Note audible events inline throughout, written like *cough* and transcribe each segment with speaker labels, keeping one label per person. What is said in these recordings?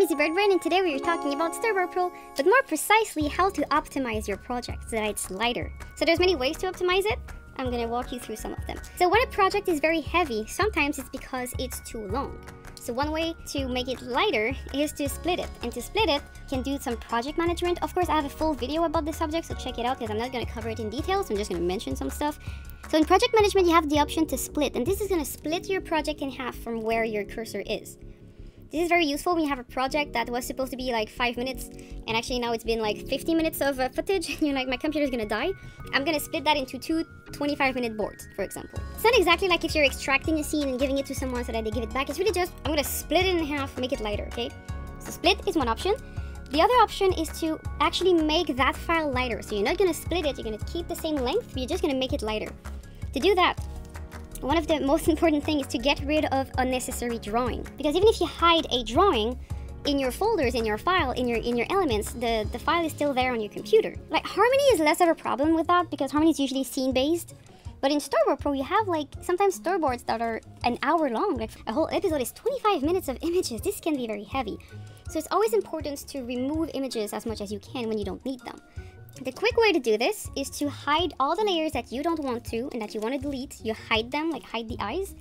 Speaker 1: name is Birdbrain and today we are talking about Storyboard Pro, but more precisely how to optimize your project so that it's lighter. So there's many ways to optimize it. I'm gonna walk you through some of them. So when a project is very heavy, sometimes it's because it's too long. So one way to make it lighter is to split it. And to split it, you can do some project management. Of course, I have a full video about this subject, so check it out because I'm not gonna cover it in detail, so I'm just gonna mention some stuff. So in project management, you have the option to split, and this is gonna split your project in half from where your cursor is. This is very useful when you have a project that was supposed to be like 5 minutes and actually now it's been like 50 minutes of uh, footage *laughs* and you're like, my computer's gonna die. I'm gonna split that into two 25 minute boards, for example. It's not exactly like if you're extracting a scene and giving it to someone so that they give it back. It's really just, I'm gonna split it in half, make it lighter, okay? So split is one option. The other option is to actually make that file lighter. So you're not gonna split it, you're gonna keep the same length, but you're just gonna make it lighter. To do that, one of the most important things is to get rid of unnecessary drawing. Because even if you hide a drawing, in your folders, in your file, in your in your elements, the, the file is still there on your computer. Like Harmony is less of a problem with that because Harmony is usually scene-based. But in Storyboard Pro, you have like sometimes storyboards that are an hour long. Like a whole episode is 25 minutes of images. This can be very heavy. So it's always important to remove images as much as you can when you don't need them. The quick way to do this is to hide all the layers that you don't want to and that you want to delete. You hide them, like hide the eyes.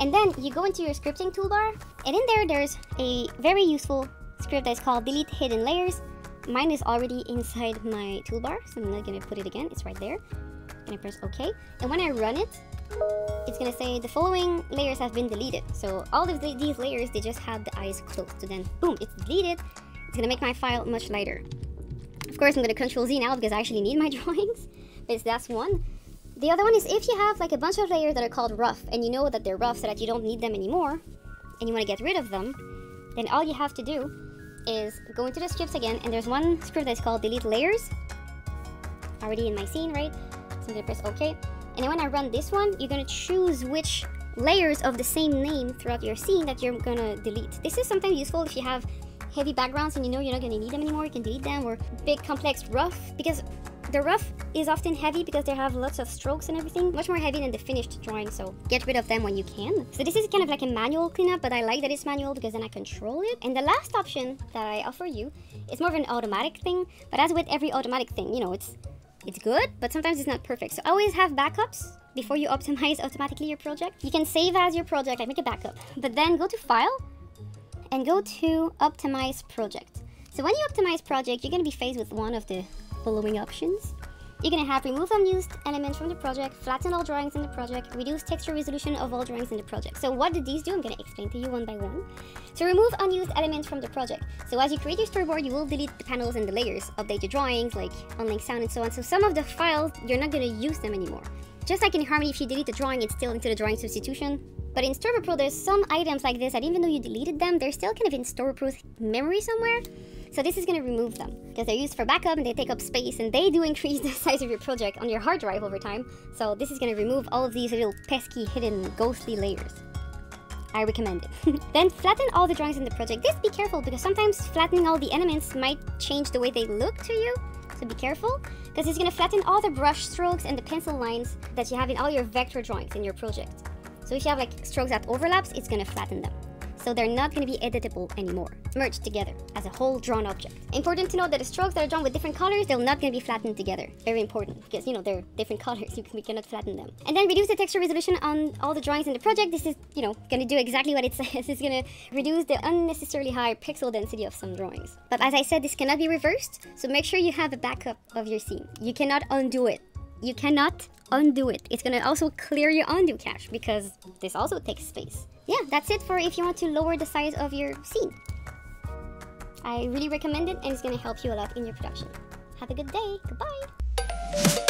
Speaker 1: And then you go into your scripting toolbar, and in there there's a very useful script that's called delete hidden layers. Mine is already inside my toolbar, so I'm not gonna put it again, it's right there. I'm gonna press OK. And when I run it, it's gonna say the following layers have been deleted. So all of the, these layers, they just had the eyes closed. So then, boom, it's deleted. It's gonna make my file much lighter. Of course, I'm going to Control Z now because I actually need my *laughs* drawings. But that's one. The other one is if you have like a bunch of layers that are called rough and you know that they're rough so that you don't need them anymore and you want to get rid of them, then all you have to do is go into the scripts again and there's one script that's called delete layers. Already in my scene, right? So I'm going to press OK. And then when I run this one, you're going to choose which layers of the same name throughout your scene that you're going to delete. This is sometimes useful if you have heavy backgrounds and you know you're not going to need them anymore, you can delete them, or big complex rough, because the rough is often heavy because they have lots of strokes and everything, much more heavy than the finished drawing, so get rid of them when you can. So this is kind of like a manual cleanup, but I like that it's manual because then I control it. And the last option that I offer you is more of an automatic thing, but as with every automatic thing, you know, it's it's good, but sometimes it's not perfect. So always have backups before you optimize *laughs* automatically your project. You can save as your project, like make a backup, but then go to File, and go to Optimize Project. So when you optimize project, you're going to be faced with one of the following options. You're going to have remove unused elements from the project, flatten all drawings in the project, reduce texture resolution of all drawings in the project. So what did these do? I'm going to explain to you one by one. So remove unused elements from the project. So as you create your storyboard, you will delete the panels and the layers, update your drawings, like unlink sound and so on. So some of the files, you're not going to use them anymore. Just like in Harmony, if you delete the drawing, it's still into the drawing substitution. But in Pro, there's some items like this that even though you deleted them, they're still kind of in Pro's memory somewhere. So this is going to remove them because they're used for backup and they take up space and they do increase *laughs* the size of your project on your hard drive over time. So this is going to remove all of these little pesky, hidden, ghostly layers. I recommend it. *laughs* then flatten all the drawings in the project. Just be careful because sometimes flattening all the elements might change the way they look to you. So be careful because it's going to flatten all the brush strokes and the pencil lines that you have in all your vector drawings in your project. So if you have like strokes that overlaps, it's gonna flatten them. So they're not gonna be editable anymore, merged together as a whole drawn object. Important to note that the strokes that are drawn with different colors, they're not gonna be flattened together. Very important, because you know, they're different *laughs* colors, you, we cannot flatten them. And then reduce the texture resolution on all the drawings in the project. This is, you know, gonna do exactly what it *laughs* says. It's gonna reduce the unnecessarily high pixel density of some drawings. But as I said, this cannot be reversed, so make sure you have a backup of your scene. You cannot undo it. You cannot undo it. It's gonna also clear your undo cache because this also takes space. Yeah, that's it for if you want to lower the size of your scene. I really recommend it and it's gonna help you a lot in your production. Have a good day. Goodbye.